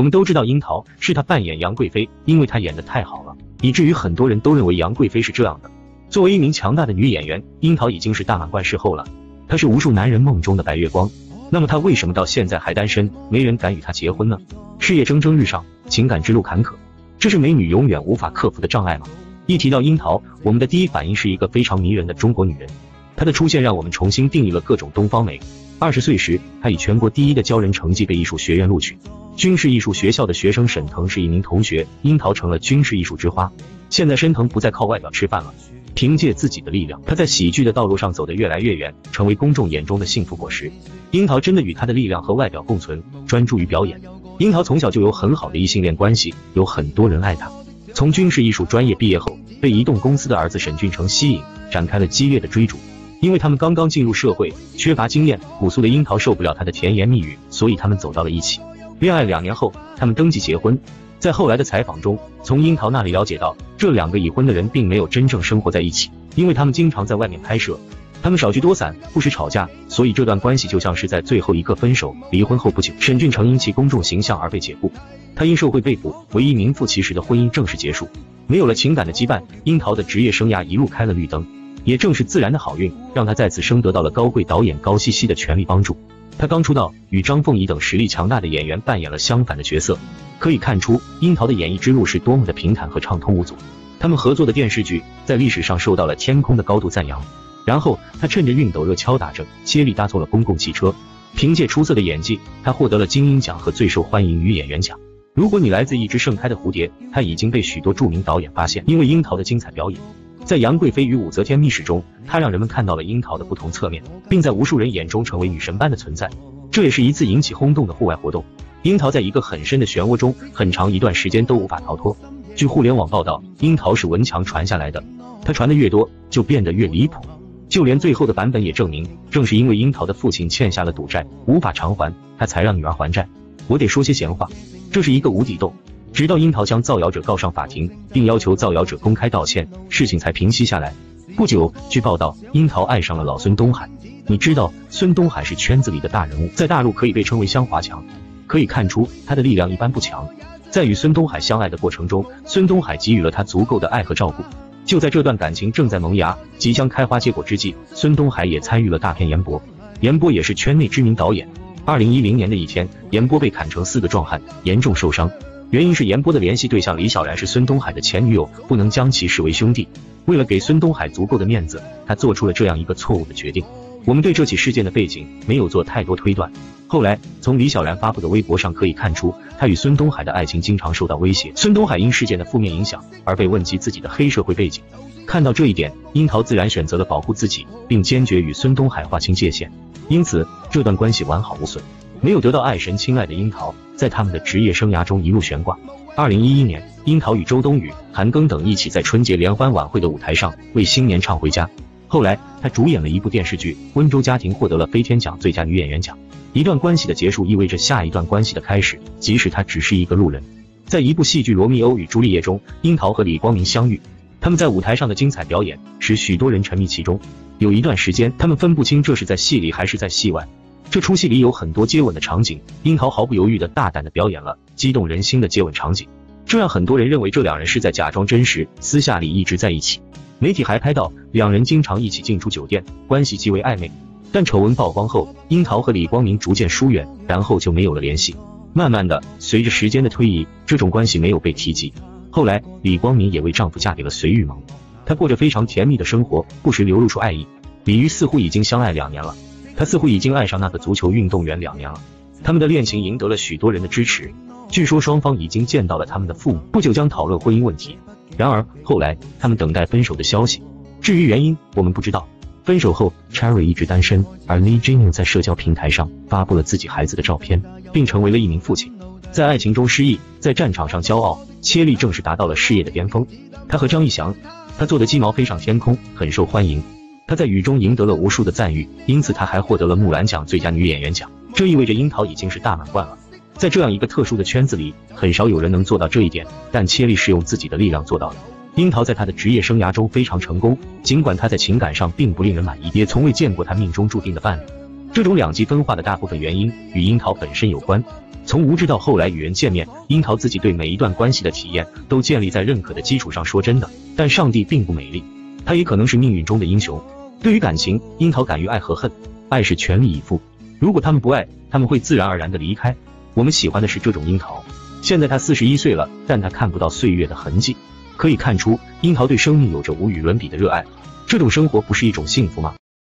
我们都知道樱桃是她扮演杨贵妃，因为她演的太好了，以至于很多人都认为杨贵妃是这样的。作为一名强大的女演员，樱桃已经是大满贯视后了。她是无数男人梦中的白月光。那么她为什么到现在还单身，没人敢与她结婚呢？事业蒸蒸日上，情感之路坎坷，这是美女永远无法克服的障碍吗？一提到樱桃，我们的第一反应是一个非常迷人的中国女人。她的出现让我们重新定义了各种东方美。二十岁时，他以全国第一的骄人成绩被艺术学院录取。军事艺术学校的学生沈腾是一名同学，樱桃成了军事艺术之花。现在沈腾不再靠外表吃饭了，凭借自己的力量，他在喜剧的道路上走得越来越远，成为公众眼中的幸福果实。樱桃真的与他的力量和外表共存，专注于表演。樱桃从小就有很好的异性恋关系，有很多人爱她。从军事艺术专业毕业后，被移动公司的儿子沈俊成吸引，展开了激烈的追逐。因为他们刚刚进入社会，缺乏经验，朴素的樱桃受不了他的甜言蜜语，所以他们走到了一起。恋爱两年后，他们登记结婚。在后来的采访中，从樱桃那里了解到，这两个已婚的人并没有真正生活在一起，因为他们经常在外面拍摄，他们少聚多散，不时吵架，所以这段关系就像是在最后一刻分手。离婚后不久，沈俊成因其公众形象而被解雇，他因受贿被捕，唯一名副其实的婚姻正式结束。没有了情感的羁绊，樱桃的职业生涯一路开了绿灯。也正是自然的好运，让他再次升得到了高贵导演高希希的全力帮助。他刚出道，与张凤仪等实力强大的演员扮演了相反的角色，可以看出樱桃的演艺之路是多么的平坦和畅通无阻。他们合作的电视剧在历史上受到了天空的高度赞扬。然后他趁着熨斗热敲打着，接力搭错了公共汽车。凭借出色的演技，他获得了金鹰奖和最受欢迎女演员奖。如果你来自一只盛开的蝴蝶，他已经被许多著名导演发现，因为樱桃的精彩表演。在《杨贵妃与武则天秘史》中，她让人们看到了樱桃的不同侧面，并在无数人眼中成为女神般的存在。这也是一次引起轰动的户外活动。樱桃在一个很深的漩涡中，很长一段时间都无法逃脱。据互联网报道，樱桃是文强传下来的，他传的越多，就变得越离谱。就连最后的版本也证明，正是因为樱桃的父亲欠下了赌债，无法偿还，他才让女儿还债。我得说些闲话，这是一个无底洞。直到樱桃将造谣者告上法庭，并要求造谣者公开道歉，事情才平息下来。不久，据报道，樱桃爱上了老孙东海。你知道，孙东海是圈子里的大人物，在大陆可以被称为香华强。可以看出，他的力量一般不强。在与孙东海相爱的过程中，孙东海给予了他足够的爱和照顾。就在这段感情正在萌芽、即将开花结果之际，孙东海也参与了大片《严博》。严博也是圈内知名导演。二零一零年的一天，严博被砍成四个壮汉，严重受伤。原因是严波的联系对象李小然是孙东海的前女友，不能将其视为兄弟。为了给孙东海足够的面子，他做出了这样一个错误的决定。我们对这起事件的背景没有做太多推断。后来从李小然发布的微博上可以看出，他与孙东海的爱情经常受到威胁。孙东海因事件的负面影响而被问及自己的黑社会背景。看到这一点，樱桃自然选择了保护自己，并坚决与孙东海划清界限。因此，这段关系完好无损。没有得到爱神青睐的樱桃，在他们的职业生涯中一路悬挂。二零一一年，樱桃与周冬雨、韩庚等一起在春节联欢晚会的舞台上为新年唱《回家》。后来，她主演了一部电视剧《温州家庭》，获得了飞天奖最佳女演员奖。一段关系的结束意味着下一段关系的开始，即使他只是一个路人。在一部戏剧《罗密欧与朱丽叶》中，樱桃和李光明相遇，他们在舞台上的精彩表演使许多人沉迷其中。有一段时间，他们分不清这是在戏里还是在戏外。这出戏里有很多接吻的场景，樱桃毫不犹豫的大胆的表演了激动人心的接吻场景，这让很多人认为这两人是在假装真实，私下里一直在一起。媒体还拍到两人经常一起进出酒店，关系极为暧昧。但丑闻曝光后，樱桃和李光明逐渐疏远，然后就没有了联系。慢慢的，随着时间的推移，这种关系没有被提及。后来，李光明也为丈夫嫁给了隋玉萌，她过着非常甜蜜的生活，不时流露出爱意。李玉似乎已经相爱两年了。他似乎已经爱上那个足球运动员两年了，他们的恋情赢得了许多人的支持。据说双方已经见到了他们的父母，不久将讨论婚姻问题。然而后来他们等待分手的消息，至于原因我们不知道。分手后，Cherry 一直单身，而 Lee j i n 在社交平台上发布了自己孩子的照片，并成为了一名父亲。在爱情中失意，在战场上骄傲，切利正式达到了事业的巅峰。他和张艺翔，他做的鸡毛飞上天空，很受欢迎。她在雨中赢得了无数的赞誉，因此她还获得了木兰奖最佳女演员奖。这意味着樱桃已经是大满贯了。在这样一个特殊的圈子里，很少有人能做到这一点，但切利是用自己的力量做到的。樱桃在她的职业生涯中非常成功，尽管她在情感上并不令人满意，也从未见过她命中注定的伴侣。这种两极分化的大部分原因与樱桃本身有关。从无知到后来与人见面，樱桃自己对每一段关系的体验都建立在认可的基础上。说真的，但上帝并不美丽，他也可能是命运中的英雄。对于感情，樱桃敢于爱和恨，爱是全力以赴。如果他们不爱，他们会自然而然的离开。我们喜欢的是这种樱桃。现在他四十一岁了，但他看不到岁月的痕迹，可以看出樱桃对生命有着无与伦比的热爱。这种生活不是一种幸福吗？